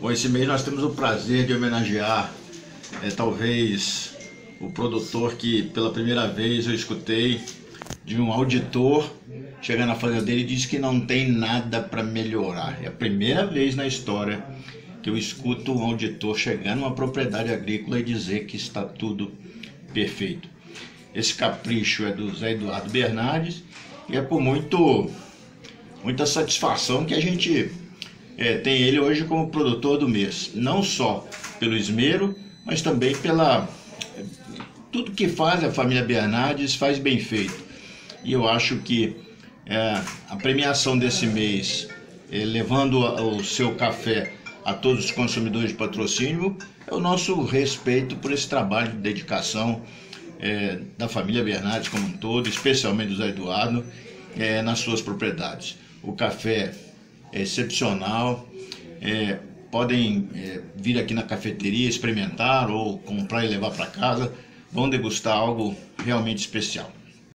Bom, esse mês nós temos o prazer de homenagear é, talvez o produtor que pela primeira vez eu escutei de um auditor chegar na fazenda dele e diz que não tem nada para melhorar. É a primeira vez na história que eu escuto um auditor chegar numa propriedade agrícola e dizer que está tudo perfeito. Esse capricho é do Zé Eduardo Bernardes e é com muito, muita satisfação que a gente é, tem ele hoje como produtor do mês. Não só pelo esmero, mas também pela. Tudo que faz a família Bernardes faz bem feito. E eu acho que é, a premiação desse mês, é, levando o seu café a todos os consumidores de patrocínio, é o nosso respeito por esse trabalho de dedicação é, da família Bernardes como um todo, especialmente do Zé Eduardo, é, nas suas propriedades. O café é excepcional, é, podem é, vir aqui na cafeteria experimentar ou comprar e levar para casa, vão degustar algo realmente especial.